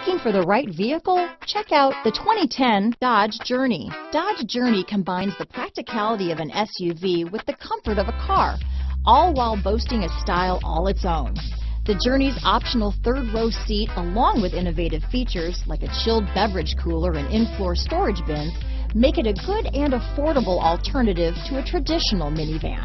Looking for the right vehicle? Check out the 2010 Dodge Journey. Dodge Journey combines the practicality of an SUV with the comfort of a car, all while boasting a style all its own. The Journey's optional third row seat, along with innovative features like a chilled beverage cooler and in-floor storage bins, make it a good and affordable alternative to a traditional minivan.